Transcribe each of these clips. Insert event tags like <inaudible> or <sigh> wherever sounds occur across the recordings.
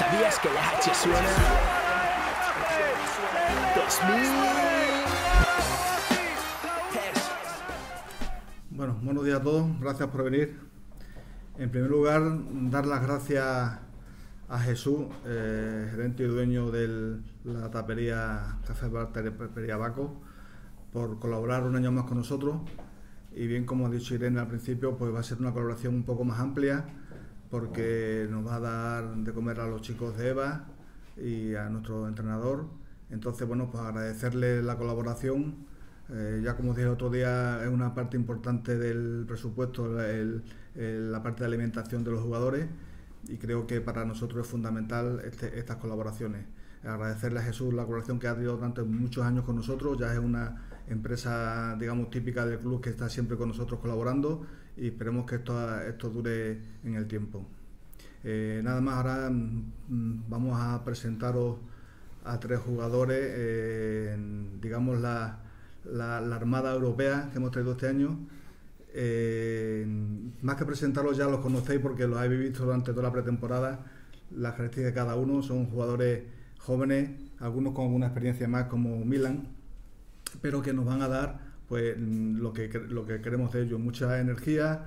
¿Sabías que la H suena? 2000. Bueno, buenos días a todos, gracias por venir. En primer lugar, dar las gracias a Jesús, eh, gerente y dueño de la tapería Café Tapería Baco, por colaborar un año más con nosotros. Y bien, como ha dicho Irene al principio, pues va a ser una colaboración un poco más amplia, porque nos va a dar de comer a los chicos de EVA y a nuestro entrenador. Entonces, bueno, pues agradecerle la colaboración eh, ya como dije el otro día, es una parte importante del presupuesto la parte de alimentación de los jugadores y creo que para nosotros es fundamental este, estas colaboraciones. Agradecerle a Jesús la colaboración que ha tenido durante muchos años con nosotros, ya es una empresa, digamos, típica del club que está siempre con nosotros colaborando y esperemos que esto, esto dure en el tiempo. Eh, nada más, ahora mm, vamos a presentaros a tres jugadores, eh, digamos, la la, Armada Europea que hemos traído este año. Eh, más que presentarlos ya los conocéis porque los habéis visto durante toda la pretemporada. Las características de cada uno son jugadores jóvenes, algunos con alguna experiencia más como Milan, pero que nos van a dar pues lo que, lo que queremos de ellos, mucha energía,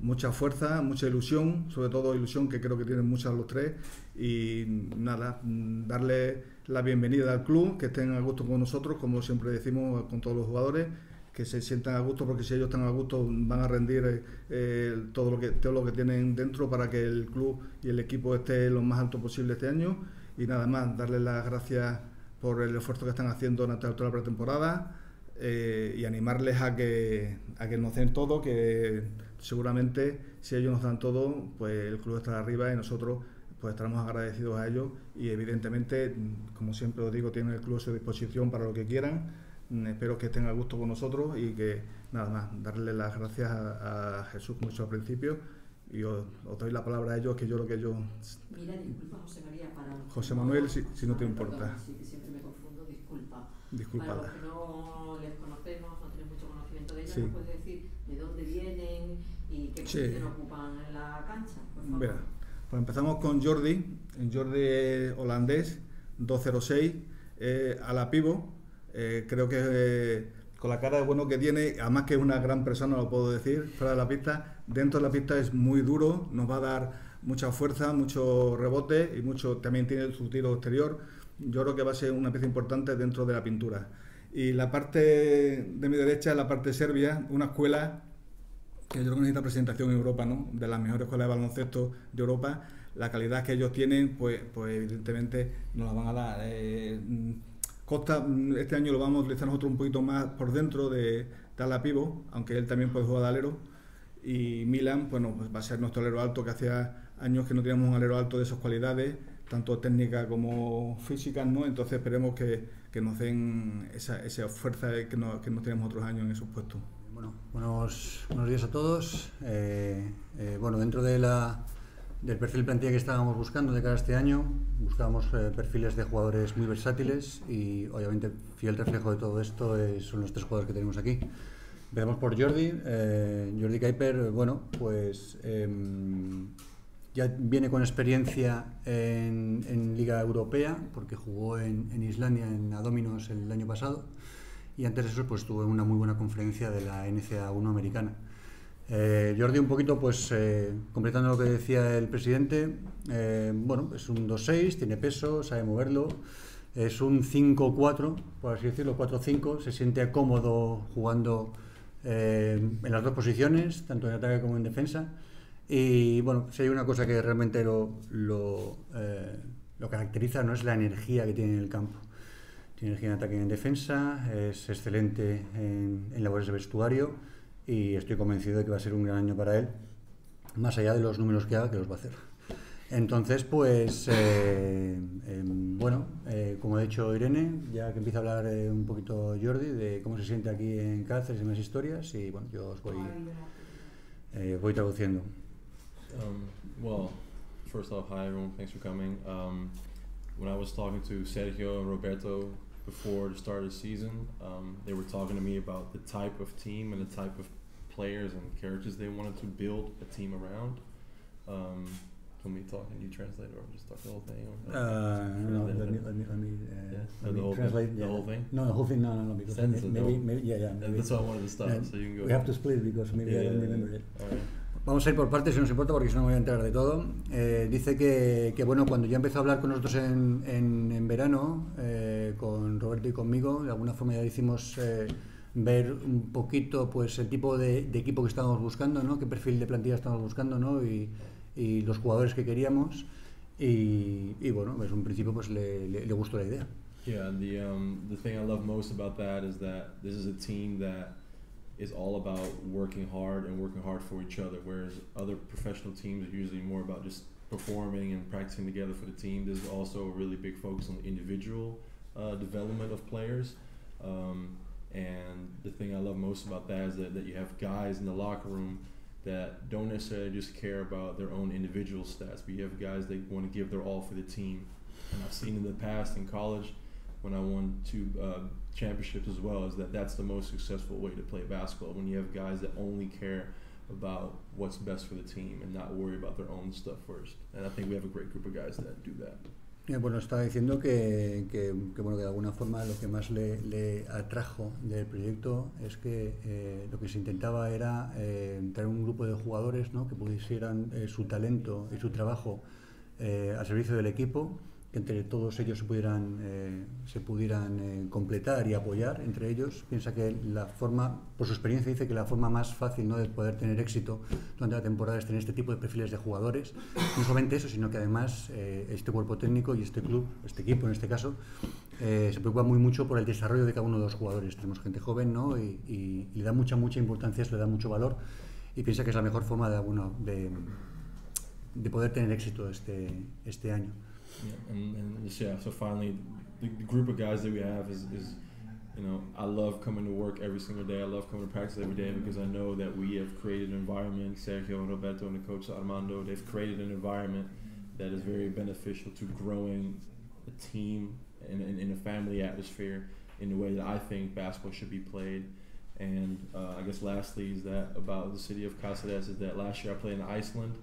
mucha fuerza, mucha ilusión, sobre todo ilusión que creo que tienen muchas los tres. Y nada, darle la bienvenida al club, que estén a gusto con nosotros, como siempre decimos con todos los jugadores, que se sientan a gusto porque si ellos están a gusto van a rendir eh, eh, todo lo que todo lo que tienen dentro para que el club y el equipo esté lo más alto posible este año. Y nada más darles las gracias por el esfuerzo que están haciendo durante toda la pretemporada eh, y animarles a que a que nos den todo que seguramente si ellos nos dan todo pues el club estará arriba y nosotros pues estaremos agradecidos a ellos y evidentemente, como siempre os digo, tienen el club a su disposición para lo que quieran. Mm, espero que estén a gusto con nosotros y que nada más, darle las gracias a, Jesús mucho al principio y os, doy la palabra a ellos que yo lo que yo... Mira, disculpa José María, para José Manuel, si, si, no te importa. sí, que siempre me confundo, disculpa. Disculpada. Para los que no les conocemos, no tenemos mucho conocimiento de ellos, ¿nos puedes decir de dónde vienen y qué posición ocupan en la cancha? Por favor. Pues empezamos con Jordi, Jordi holandés, 206, eh, a la pivo. Eh, creo que eh, con la cara de bueno que tiene, además que es una gran persona, lo puedo decir, fuera de la pista, dentro de la pista es muy duro, nos va a dar mucha fuerza, mucho rebote y mucho también tiene su tiro exterior. Yo creo que va a ser una pieza importante dentro de la pintura. Y la parte de mi derecha, la parte serbia, una escuela que yo creo que necesita presentación en Europa, ¿no? De las mejores escuelas de baloncesto de Europa, la calidad que ellos tienen, pues, pues evidentemente nos la van a dar. Eh, Costa, este año lo vamos a utilizar nosotros un poquito más por dentro de, de pivo, aunque él también puede jugar de alero. Y Milan, bueno, pues va a ser nuestro alero alto, que hacía años que no teníamos un alero alto de esas cualidades, tanto técnicas como físicas, ¿no? Entonces esperemos que, que nos den esa, esa fuerza que no, que no teníamos otros años en esos puestos. Bueno, buenos, buenos días a todos. Eh, eh, bueno, dentro de la, del perfil plantilla que estábamos buscando de cara a este año, buscábamos eh, perfiles de jugadores muy versátiles y obviamente fiel reflejo de todo esto son los tres jugadores que tenemos aquí. Empezamos por Jordi. Jordi Kuiper, bueno, pues em, ya viene con experiencia en, Liga Europea porque jugó en, en Islandia en Adominos el año pasado y antes de eso pues en una muy buena conferencia de la NCA1 americana. Eh, Jordi, un poquito, pues eh, completando lo que decía el presidente, eh, bueno, es un 2-6, tiene peso, sabe moverlo, es un 5-4, por así decirlo, 4-5, se siente cómodo jugando en las dos posiciones, tanto en ataque como en defensa. Y bueno, si hay una cosa que realmente lo, lo, lo caracteriza, no es la energía que tiene en el campo. Tiene energía en ataque y en defensa, es excelente en, labores de vestuario y estoy convencido de que va a ser un gran año para él, más allá de los números que haga, que los va a hacer. Entonces, pues, eh, em, bueno, eh, como ha dicho Irene, ya que empieza a hablar eh, un poquito Jordi de cómo se siente aquí en Cáceres y más historias, y bueno, yo os voy, voy traduciendo. Um, well, first off, hi everyone, thanks for coming. Um, when I was talking to Sergio and Roberto before the start of the season. Um, they were talking to me about the type of team and the type of players and characters they wanted to build a team around. Um, for me and You translate or just talk the whole thing? Or uh, no, let me, let me, let me, uh, Yeah, let the me whole thing- translate. the whole thing? No, the whole thing, no, no, no, because maybe, maybe, maybe, yeah, yeah. Maybe, that's why I wanted to stop, Yeah, so you can go. we have to split because maybe Yeah, I don't remember it. All right. Vamos a ir por partes si nos importa porque si no me voy a enterar de todo. Eh, dice que, que, bueno, cuando ya empezó a hablar con nosotros en, en, en verano, eh, con Roberto y conmigo, de alguna forma ya hicimos eh, ver un poquito pues el tipo de, de, equipo que estábamos buscando, ¿no? qué perfil de plantilla estábamos buscando ¿no? y, y los jugadores que queríamos. Y, y bueno, pues un principio pues le, le, le gustó la idea. Yeah, and the um, the thing I love most about that is that this is a team that is all about working hard and working hard for each other, whereas other professional teams are usually more about just performing and practicing together for the team. There's also a really big focus on individual uh, development of players. Um, and the thing I love most about that is that, that you have guys in the locker room that don't necessarily just care about their own individual stats, but you have guys that want to give their all for the team. And I've seen in the past in college when I won two uh, championships as well, is that that's the most successful way to play basketball when you have guys that only care about what's best for the team and not worry about their own stuff first. And I think we have a great group of guys that do that. Eh, bueno, estaba diciendo que, que, que, bueno, que de alguna forma lo que más le, le atrajo del proyecto es que eh, lo que se intentaba era eh, traer un grupo de jugadores ¿no? que pusieran eh, su talento y su trabajo eh, al servicio del equipo entre todos ellos se pudieran, eh, se pudieran eh, completar y apoyar entre ellos. Piensa que la forma, por su experiencia, dice que la forma más fácil ¿no? de poder tener éxito durante la temporada es tener este tipo de perfiles de jugadores. No solamente eso, sino que además eh, este cuerpo técnico y este club, este equipo en este caso, se preocupa muy mucho por el desarrollo de cada uno de los jugadores. Tenemos gente joven ¿no? y, le da mucha, mucha importancia, eso le da mucho valor y piensa que es la mejor forma de, de, de poder tener éxito este, este año. Yeah, and, and just, yeah, so finally, the, the, group of guys that we have is, is, you know, I love coming to work every single day. I love coming to practice every day because I know that we have created an environment, Sergio and Roberto and the coach Armando, they've created an environment that is very beneficial to growing a team and in, a family atmosphere in the way that I think basketball should be played. And uh, I guess lastly is that about the city of Cáceres is that last year I played in Iceland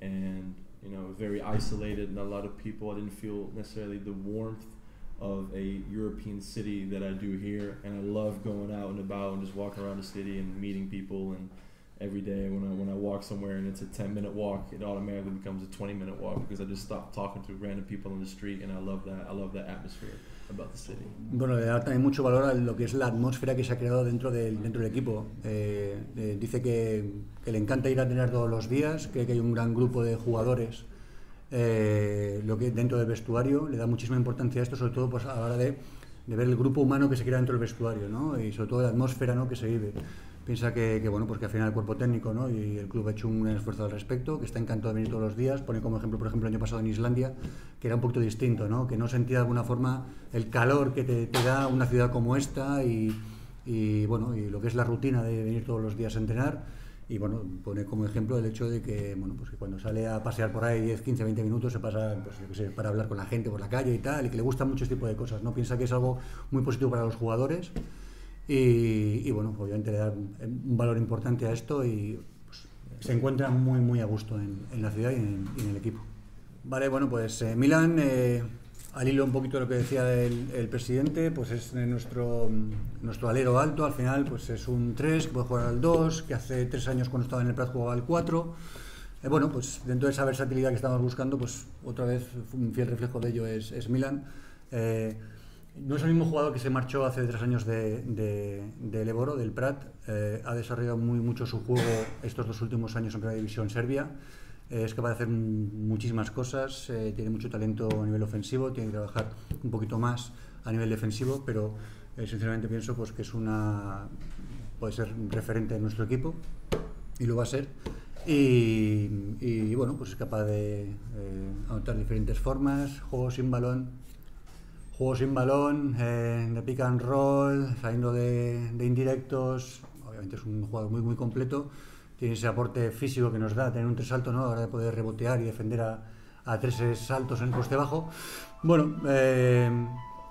and you know, very isolated, and a lot of people. I didn't feel necessarily the warmth of a European city that I do here, and I love going out and about and just walking around the city and meeting people. And every day when I when I walk somewhere and it's a 10 minute walk, it automatically becomes a 20 minute walk because I just stop talking to random people on the street, and I love that. I love that atmosphere. About the city. Bueno, le da también mucho valor a lo que es la atmósfera que se ha creado dentro del, dentro del equipo. Eh, eh, dice que, que, le encanta ir a tener todos los días, cree que hay un gran grupo de jugadores eh, lo que dentro del vestuario, le da muchísima importancia a esto, sobre todo pues, a la hora de, de, ver el grupo humano que se crea dentro del vestuario ¿no? y sobre todo la atmósfera ¿no? que se vive. Piensa que, que, bueno, pues que al final el cuerpo técnico ¿no? y el club ha hecho un esfuerzo al respecto, que está encantado de venir todos los días. Pone como ejemplo, por ejemplo, el año pasado en Islandia, que era un poquito distinto, ¿no? que no sentía de alguna forma el calor que te, da una ciudad como esta y, bueno, y lo que es la rutina de venir todos los días a entrenar. Y bueno, pone como ejemplo el hecho de que, bueno, pues que cuando sale a pasear por ahí 10, 15, 20 minutos se pasa, pues para hablar con la gente por la calle y tal, y que le gusta mucho este tipo de cosas, ¿no? Piensa que es algo muy positivo para los jugadores y, y bueno, obviamente le da un valor importante a esto y pues, se encuentra muy, muy a gusto en, en la ciudad y en, y en, el equipo. Vale, bueno, pues eh, Milan, eh, al hilo un poquito de lo que decía el, el, presidente, pues es nuestro, nuestro alero alto, al final pues es un 3, que puede jugar al 2, que hace 3 años cuando estaba en el Prat jugaba al 4. Eh, bueno, pues dentro de esa versatilidad que estamos buscando, pues otra vez un fiel reflejo de ello es, es Milan. Eh, no es el mismo jugador que se marchó hace tres años de, de, de Leboro, del Prat. Eh, ha desarrollado muy mucho su juego estos dos últimos años en Primera División Serbia. Eh, es capaz de hacer muchísimas cosas, eh, tiene mucho talento a nivel ofensivo, tiene que trabajar un poquito más a nivel defensivo, pero eh, sinceramente pienso pues, que es una puede ser un referente en nuestro equipo y lo va a ser. Y, y bueno, pues es capaz de adoptar diferentes formas, juego sin balón, juego sin balón, eh, de pick and roll, saliendo de, indirectos. Obviamente es un jugador muy, muy completo. Tiene ese aporte físico que nos da tener un tres salto, ¿no? A de poder rebotear y defender a, a tres saltos en el poste bajo. Bueno, eh,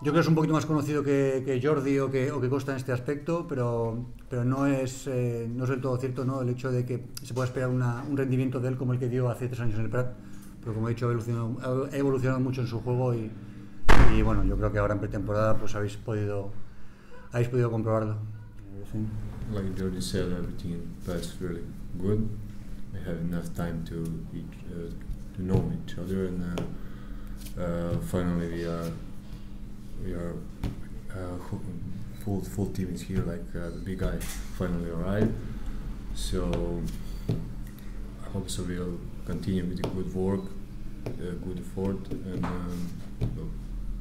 yo creo que es un poquito más conocido que, Jordi o que, o Costa en este aspecto, pero, pero no, es, eh, no es del todo cierto ¿no? el hecho de que se pueda esperar un rendimiento de él como el que dio hace tres años en el Prat pero como he dicho, ha evolucionado, ha evolucionado mucho en su juego y, y, bueno, yo creo que ahora en pretemporada pues habéis podido, habéis podido comprobarlo. Like Jordi said, everything passed really good. We have enough time to each, uh, to know each other, and uh, uh, finally we are we are uh, full full team is here. Like uh, the big guy finally arrived, so I hope so we'll continue with the good work, uh, good effort, and um,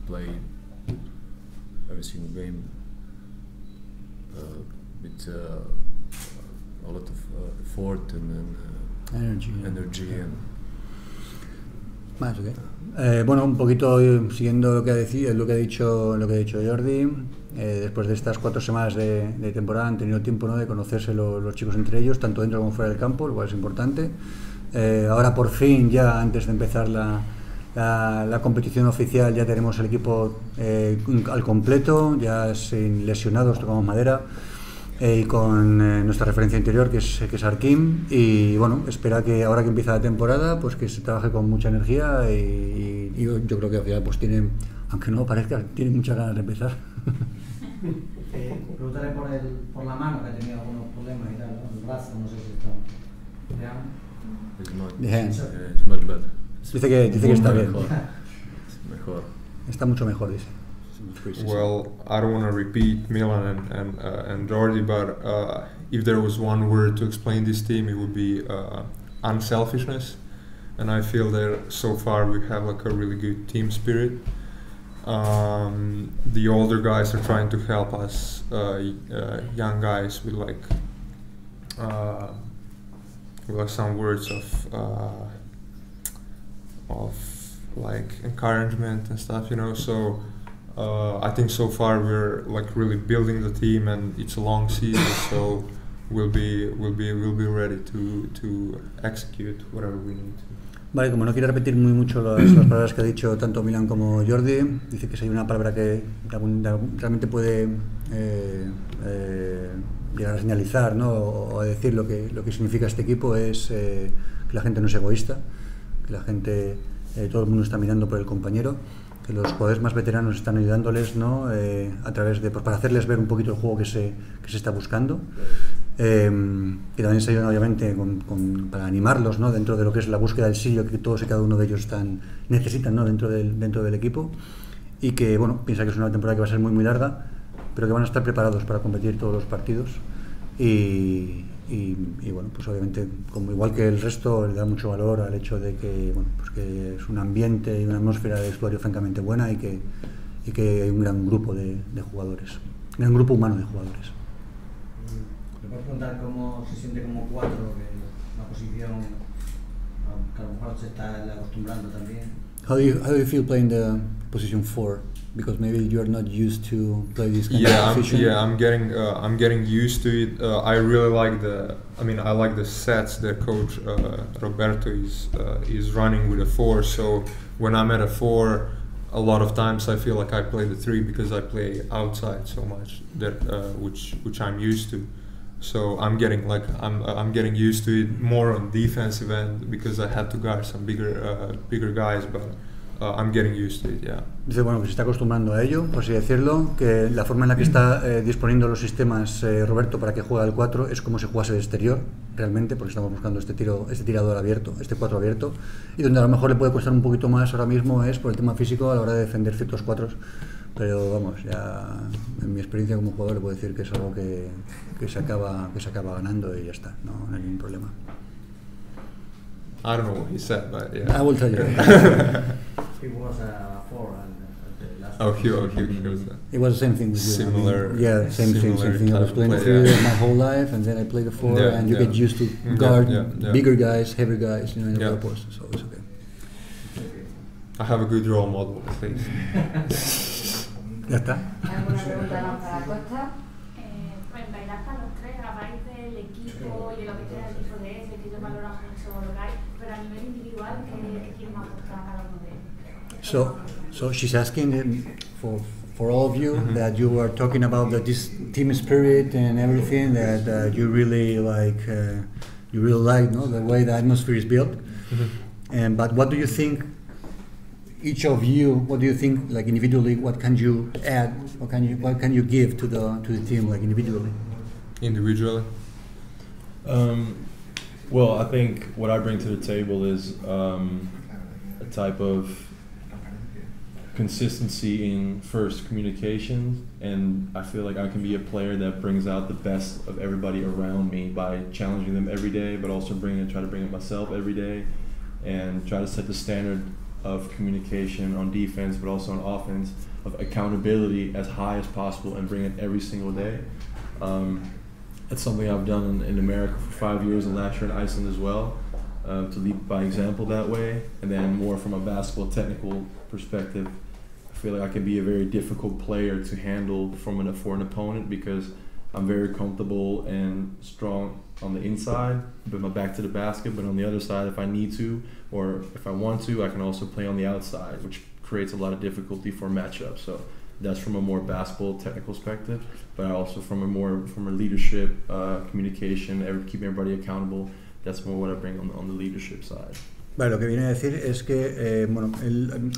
we'll play every single game uh, with uh, a lot of uh, effort and, and energy. energy and Más, ¿ok? Eh, bueno, un poquito siguiendo lo que ha, decido, lo que ha dicho lo que ha dicho Jordi. Eh, después de estas cuatro semanas de, de, temporada han tenido tiempo ¿no? de conocerse lo, los chicos entre ellos, tanto dentro como fuera del campo, lo cual es importante. Eh, ahora por fin, ya antes de empezar la, la, la competición oficial, ya tenemos el equipo eh, al completo, ya sin lesionados, tocamos madera. Eh, y con eh, nuestra referencia interior que es, que es Arkim y bueno, espera que ahora que empieza la temporada pues que se trabaje con mucha energía y, y yo, yo, creo que al final pues tiene, aunque no parezca, tiene muchas ganas de empezar. <laughs> eh, preguntaré por, el, por la mano que ha tenido algunos problemas y tal, ¿no? el brazo, no sé si está... ¿Ya? it's much, Yeah. uh, it's much better. Dice que, dice que está bien. Mejor. Mejor. Está mucho mejor, dice. Well, I don't want to repeat Milan and and, uh, and Jordi, but uh, if there was one word to explain this team, it would be uh, unselfishness. And I feel that so far we have like a really good team spirit. Um, the older guys are trying to help us, uh, uh, young guys, with like uh, with like some words of of like encouragement and stuff, you know. So uh, I think so far we're like really building the team, and it's a long season, so we'll be we'll be we'll be ready to to execute whatever we need. Vale, como no quiero repetir muy mucho las, las palabras que ha dicho tanto Milan como Jordi, dice que si hay una palabra que realmente puede eh, eh, llegar a señalizar ¿no? o, decir lo que, lo que significa este equipo es eh, que la gente no es egoísta, que la gente, eh, todo el mundo está mirando por el compañero, que los jugadores más veteranos están ayudándoles ¿no? Eh, a través de, pues, para hacerles ver un poquito el juego que se, que se está buscando. Eh, y también se ayudan obviamente con- con- para animarlos ¿no? dentro de lo que es la búsqueda del sitio que todos y cada uno de ellos están, necesitan ¿no? dentro, del, dentro del equipo y que bueno, piensa que es una temporada que va a ser muy muy larga pero que van a estar preparados para competir todos los partidos y, y- y, bueno, pues obviamente como igual que el resto le da mucho valor al hecho de que, bueno, pues que es un ambiente y una atmósfera de vestuario francamente buena y que, y que hay un gran grupo de, de jugadores, un gran grupo humano de jugadores. ¿Le puedes preguntar cómo se siente como cuatro, que una posición que a lo mejor se está acostumbrando también? How do you how do you feel playing the position four? Because maybe you are not used to play this kind Yeah, of I'm, position. yeah, I'm getting uh, I'm getting used to it. Uh, I really like the. I mean, I like the sets that Coach uh, Roberto is uh, is running with a four. So when I'm at a four, a lot of times I feel like I play the three because I play outside so much that uh, which which I'm used to. So I'm getting like I'm uh, I'm getting used to it more on defensive end because I had to guard some bigger uh, bigger guys, but uh, I'm getting used to it. Yeah. Dice, bueno, que se está acostumbrando a ello, por así decirlo, que la forma en la que está eh, disponiendo los sistemas eh, Roberto para que juegue al 4 es como si jugase de exterior, realmente, porque estamos buscando este tiro este tirador abierto, este 4 abierto, y donde a lo mejor le puede costar un poquito más ahora mismo es por el tema físico a la hora de defender ciertos cuatros, pero vamos, ya en mi experiencia como jugador le puedo decir que es algo que, que se, acaba, que se acaba ganando y ya está, no, no hay ningún problema. I don't know what he said, but yeah. I will tell you. <laughs> He was a four and uh, the last Oh, he, oh, he, he was. It was the same thing with you. I mean, Similar- yeah, same thing, same thing. I was type playing the three yeah. my whole life, and then I played the four, Yeah, and you yeah. get used to Yeah, guard yeah, yeah. bigger guys, heavy guys, you know, in the Yeah. post, so it's okay. I have a good role model, at least. <laughs> Ya está. So, so she's asking for for all of you Mhm. that you were talking about the, this team spirit and everything that uh, you really like, uh, you really like, no, the way the atmosphere is built. Um, but what do you think? Each of you, what do you think, like individually, what can you add? What can you what can you give to the to the team, like individually? Individually. Um, well, I think what I bring to the table is um, a type of consistency in first communication, and I feel like I can be a player that brings out the best of everybody around me by challenging them every day, but also bringing try to bring it myself every day, and try to set the standard of communication on defense, but also on offense, of accountability as high as possible, and bring it every single day. Um, that's something I've done in, in, America for five years and last year in Iceland as well. Uh, to lead by example that way, and then more from a basketball technical perspective, feel like I can be a very difficult player to handle from an for an opponent because I'm very comfortable and strong on the inside, but my back to the basket. But on the other side, if I need to or if I want to, I can also play on the outside, which creates a lot of difficulty for matchups. So that's from a more basketball technical perspective, but also from a more from a leadership, uh, communication, every, keeping everybody accountable. That's more what I bring on, the, on the leadership side. Vale, lo que viene a decir es que, eh, bueno, él,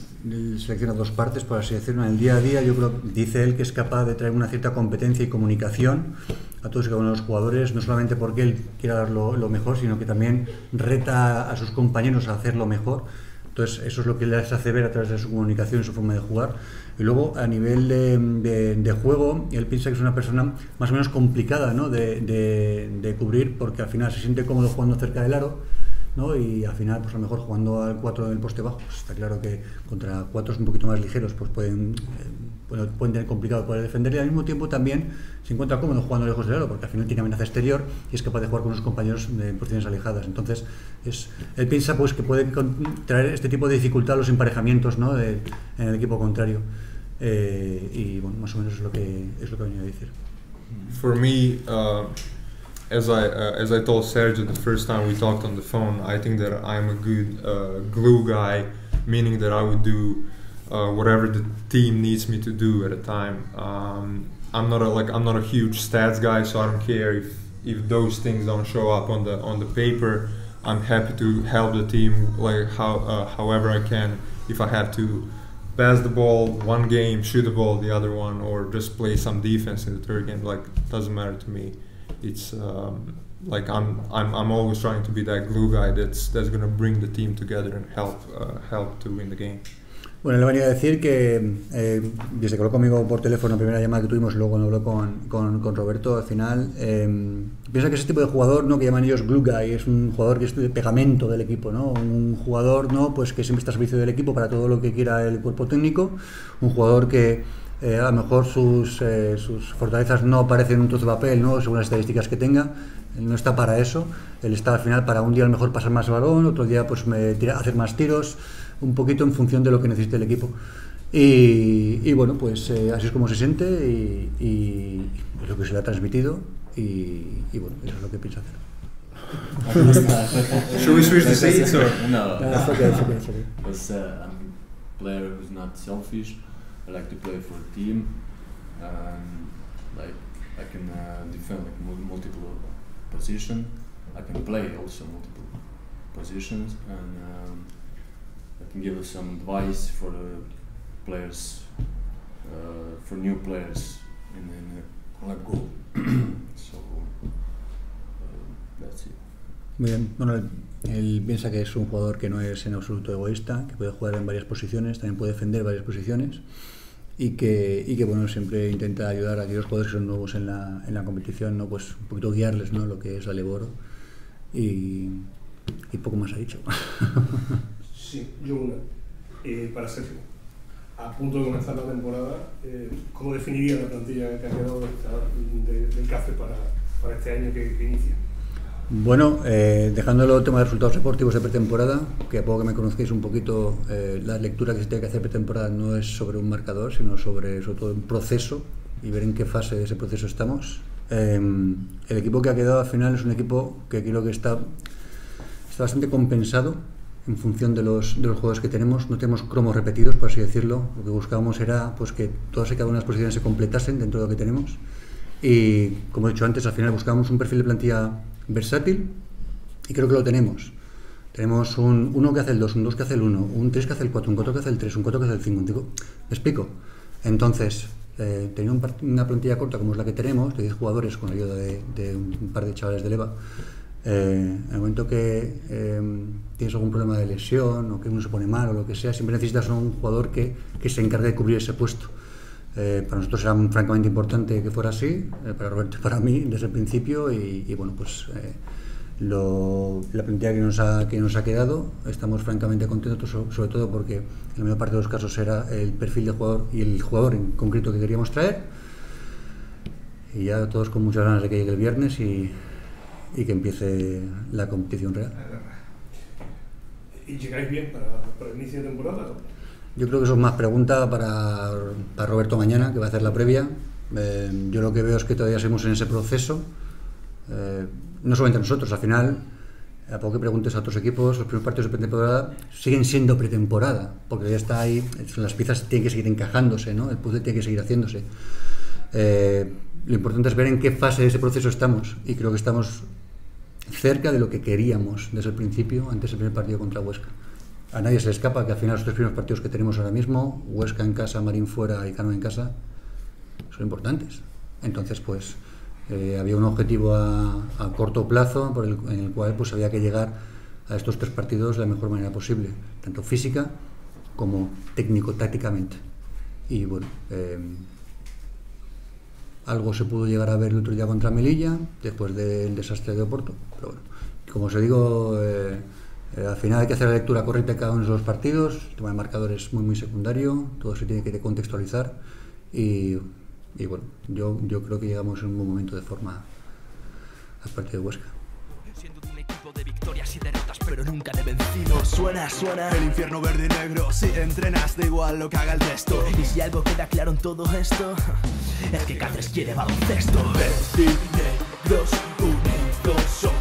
selecciona dos partes, por así decirlo. En el día a día, yo creo, dice él que es capaz de traer una cierta competencia y comunicación a todos y cada uno de los jugadores, no solamente porque él quiera dar lo, mejor, sino que también reta a sus compañeros a hacerlo mejor. Entonces, eso es lo que les hace ver a través de su comunicación y su forma de jugar. Y luego, a nivel de, de, de juego, él piensa que es una persona más o menos complicada ¿no? de, de, cubrir, porque al final se siente cómodo jugando cerca del aro ¿no? y al final pues a lo mejor jugando al 4 del poste bajo pues está claro que contra cuatro un poquito más ligeros pues pueden, eh, pueden tener complicado poder defender y al mismo tiempo también se encuentra cómodo jugando lejos del aro porque al final tiene amenaza exterior y es capaz de jugar con sus compañeros en posiciones alejadas entonces es, él piensa pues que puede traer este tipo de dificultad a los emparejamientos ¿no? de, en el equipo contrario eh, y bueno más o menos es lo que es lo que venía a decir For me, uh... as I uh, as I told Sergio the first time we talked on the phone, I think that I'm a good uh, glue guy, meaning that I would do uh, whatever the team needs me to do at a time. Um, I'm not a like I'm not a huge stats guy, so I don't care if if those things don't show up on the on the paper. I'm happy to help the team like how uh, however I can. If I have to pass the ball one game, shoot the ball the other one, or just play some defense in the third game, like doesn't matter to me it's um, like I'm, I'm I'm always trying to be that glue guy that's that's going bring the team together and help uh, help to win the game. Bueno, le venía a decir que eh, desde que habló conmigo por teléfono, la primera llamada que tuvimos, luego cuando habló con, con, con Roberto, al final, eh, piensa que ese tipo de jugador, ¿no? que llaman ellos glue guy, es un jugador que es de pegamento del equipo, ¿no? un jugador ¿no? pues que siempre está a servicio del equipo para todo lo que quiera el cuerpo técnico, un jugador que eh, a lo mejor sus, eh, sus, fortalezas no aparecen en un trozo de papel, ¿no? según las estadísticas que tenga. Él no está para eso. Él está al final para un día a lo mejor pasar más balón, otro día pues me tira, hacer más tiros, un poquito en función de lo que necesite el equipo. Y, y bueno, pues eh, así es como se siente y, y, es lo que se le ha transmitido y, y bueno, eso es lo que piensa hacer. <laughs> Should we switch the seats or? No, that's okay, that's okay, that's okay. Because uh, I'm a player who's not selfish. I like to play for a team. Um, like I can uh, defend like multiple position. I can play also multiple positions, and um, I can give some advice for the players, uh, for new players in, in club goal. <clears throat> so uh, that's it. Muy bien. Bueno, él piensa que es un jugador que no es en absoluto egoísta, que puede jugar en varias posiciones, también puede defender varias posiciones y que, y que bueno, siempre intenta ayudar a aquellos jugadores que son nuevos en la, en la competición, ¿no? pues un poquito guiarles ¿no? lo que es la y, y poco más ha dicho. <laughs> sí, yo una. Eh, para Sergio, a punto de comenzar la temporada, eh, ¿cómo definiría la plantilla que ha quedado de, del CAFE para, para este año que inicia? Bueno, eh, el tema de resultados deportivos de pretemporada, que a poco que me conozcáis un poquito, eh, la lectura que se tiene que hacer pretemporada no es sobre un marcador, sino sobre, sobre todo un proceso y ver en qué fase de ese proceso estamos. Eh, el equipo que ha quedado al final es un equipo que creo que está, está bastante compensado en función de los, de los juegos que tenemos. No tenemos cromos repetidos, por así decirlo. Lo que buscábamos era pues, que todas y cada una de las posiciones se completasen dentro de lo que tenemos. Y como he dicho antes, al final buscábamos un perfil de plantilla versátil y creo que lo tenemos. Tenemos un 1 que hace el 2, un 2 que hace el 1, un 3 que hace el 4, un 4 que hace el 3, un 4 que hace el 5. ¿Me explico? Entonces, eh, teniendo una plantilla corta como es la que tenemos, de 10 jugadores con la ayuda de, un par de chavales de leva, eh, en el momento que eh, tienes algún problema de lesión o que uno se pone mal o lo que sea, siempre necesitas un jugador que se encargue de cubrir ese puesto. Eh, para nosotros era francamente importante que fuera así, eh, para Roberto y para mí desde el principio y, bueno, pues eh, lo, la plantilla que nos, ha, que nos ha quedado, estamos francamente contentos, sobre todo porque en la mayor parte de los casos era el perfil de jugador y el jugador en concreto que queríamos traer. Y ya todos con muchas ganas de que llegue el viernes y, y que empiece la competición real. ¿Y llegáis bien para, para el inicio de temporada? Yo creo que eso es más pregunta para, para Roberto mañana, que va a hacer la previa. Eh, yo lo que veo es que todavía seguimos en ese proceso. Eh, no solamente nosotros, al final, a poco que preguntes a otros equipos, los primeros partidos de pretemporada siguen siendo pretemporada, porque ya está ahí, las piezas tienen que seguir encajándose, ¿no? el puzzle tiene que seguir haciéndose. Eh, lo importante es ver en qué fase de ese proceso estamos, y creo que estamos cerca de lo que queríamos desde el principio, antes del primer partido contra Huesca. A nadie se le escapa que al final los tres primeros partidos que tenemos ahora mismo, Huesca en casa, Marín fuera y Cano en casa, son importantes. Entonces, pues, eh, había un objetivo a, corto plazo por el, en el cual pues había que llegar a estos tres partidos de la mejor manera posible, tanto física como técnico-tácticamente. Y bueno, eh, algo se pudo llegar a ver el otro día contra Melilla, después del desastre de Oporto. Pero bueno, como os digo, eh, eh, al final hay que hacer la lectura correcta de cada uno de los partidos. El tema de marcador es muy, muy secundario, todo se tiene que contextualizar. Y, y bueno, yo, yo creo que llegamos en un buen momento de forma a partir de Huesca. De victorias y derrotas, pero nunca de vencidos. Suena, suena el infierno verde y negro. Si entrenas, da igual lo que haga el resto. Y si algo queda claro en todo esto, <laughs> es que Cáceres quiere baloncesto. Verde y negros unidos son